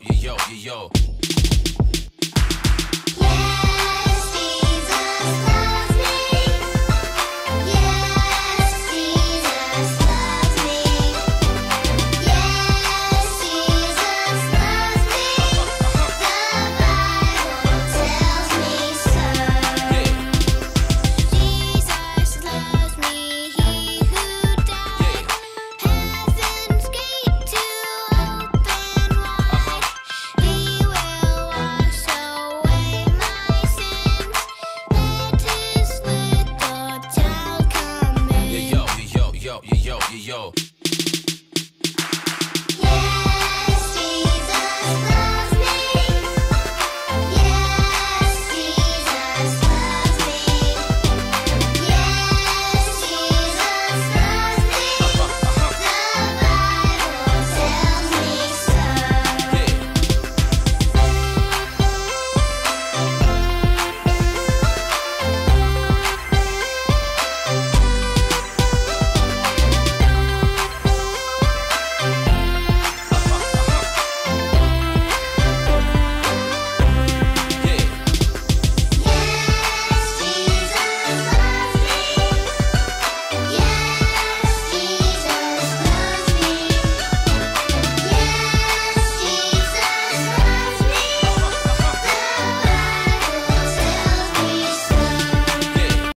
yo, yo, yo, yo. yo, yo, yo, yo.